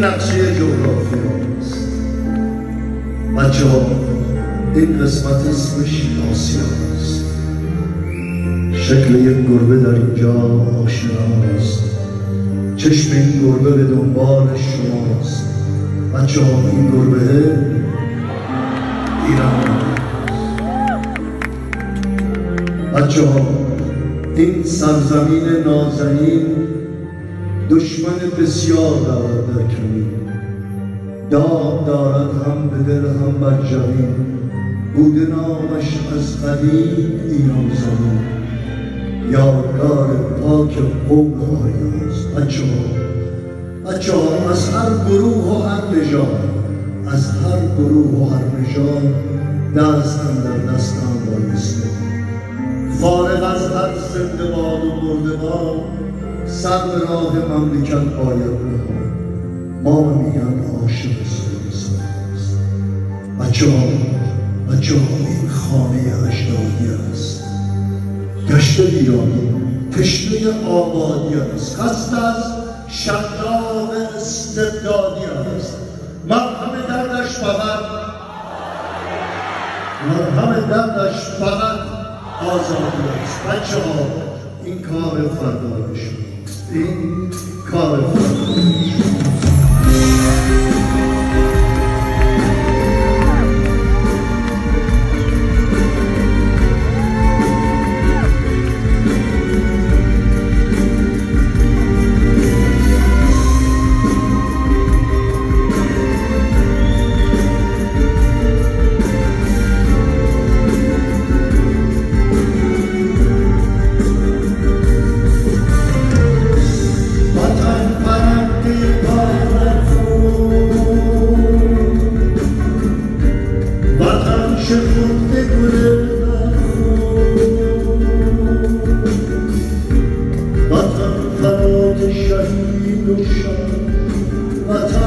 نقشه جغرافی است بچه ها این قسمت اسمش آسیا است شکل یک گربه در اینجا آشنا است چشم این گربه به دنبال شماست. بچه ها این گربه ایران بچه ها این سرزمین نازنین دشمن بسیار دارد در کمین داد دارد هم به دل هم بر جبین بوده نامش از قدیم ایران زمین یادگار پاک قوم آریاست بچه ها. بچه ها از هر گروه و هر نژاد از هر گروه و هر نژاد دست در دست هم بایسته. فارغ از هر زنده باد و مرده سر به راه مملکت باید نهاد ما میگن عاشق سوی است بچه ها بچه ها این خانه اجدادی است گشته ایرانی تشنه آبادی است خسته از شلاق استبدادی است مرهم دردش فقط مرهم دردش فقط آزادی است بچه ها این کار فردا این کار فردا